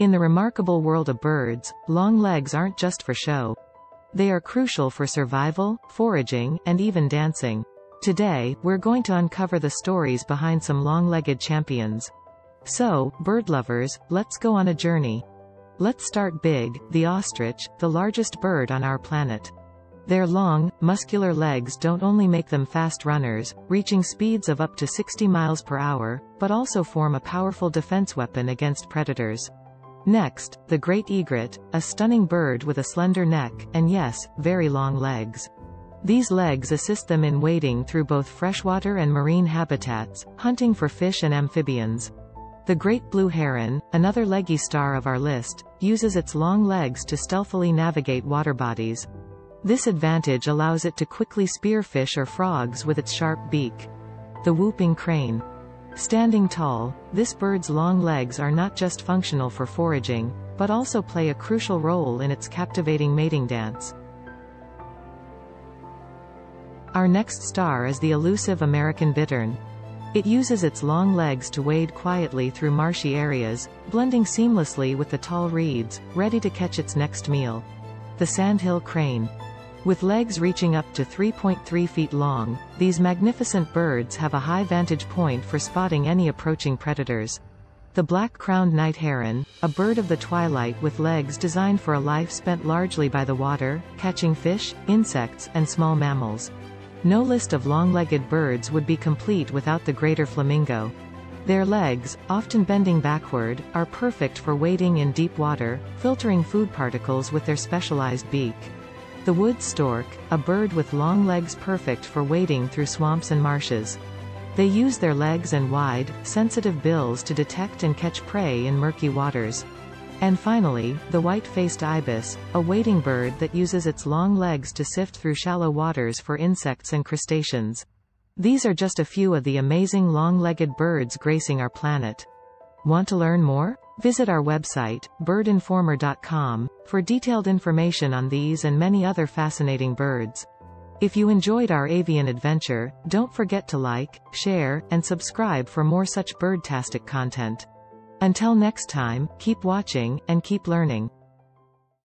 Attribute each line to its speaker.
Speaker 1: In the remarkable world of birds, long legs aren't just for show. They are crucial for survival, foraging, and even dancing. Today, we're going to uncover the stories behind some long-legged champions. So, bird lovers, let's go on a journey. Let's start big, the ostrich, the largest bird on our planet. Their long, muscular legs don't only make them fast runners, reaching speeds of up to 60 miles per hour, but also form a powerful defense weapon against predators. Next, the great egret, a stunning bird with a slender neck, and yes, very long legs. These legs assist them in wading through both freshwater and marine habitats, hunting for fish and amphibians. The great blue heron, another leggy star of our list, uses its long legs to stealthily navigate water bodies. This advantage allows it to quickly spear fish or frogs with its sharp beak. The whooping crane. Standing tall, this bird's long legs are not just functional for foraging, but also play a crucial role in its captivating mating dance. Our next star is the elusive American bittern. It uses its long legs to wade quietly through marshy areas, blending seamlessly with the tall reeds, ready to catch its next meal. The sandhill crane. With legs reaching up to 3.3 feet long, these magnificent birds have a high vantage point for spotting any approaching predators. The black-crowned night heron, a bird of the twilight with legs designed for a life spent largely by the water, catching fish, insects, and small mammals. No list of long-legged birds would be complete without the greater flamingo. Their legs, often bending backward, are perfect for wading in deep water, filtering food particles with their specialized beak. The wood stork, a bird with long legs perfect for wading through swamps and marshes. They use their legs and wide, sensitive bills to detect and catch prey in murky waters. And finally, the white-faced ibis, a wading bird that uses its long legs to sift through shallow waters for insects and crustaceans. These are just a few of the amazing long-legged birds gracing our planet. Want to learn more? Visit our website, birdinformer.com, for detailed information on these and many other fascinating birds. If you enjoyed our avian adventure, don't forget to like, share, and subscribe for more such birdtastic content. Until next time, keep watching, and keep learning.